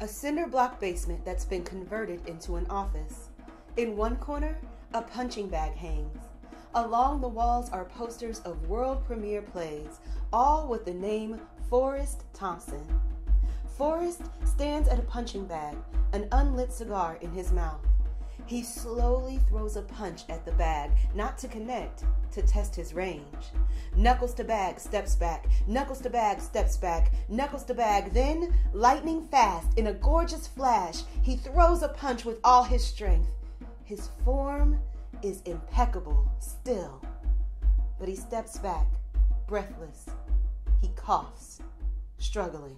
a cinder block basement that's been converted into an office. In one corner, a punching bag hangs. Along the walls are posters of world premiere plays, all with the name Forrest Thompson. Forrest stands at a punching bag, an unlit cigar in his mouth. He slowly throws a punch at the bag, not to connect, to test his range. Knuckles to bag, steps back. Knuckles to bag, steps back. Knuckles to bag. Then, lightning fast, in a gorgeous flash, he throws a punch with all his strength. His form is impeccable still. But he steps back, breathless. He coughs, struggling.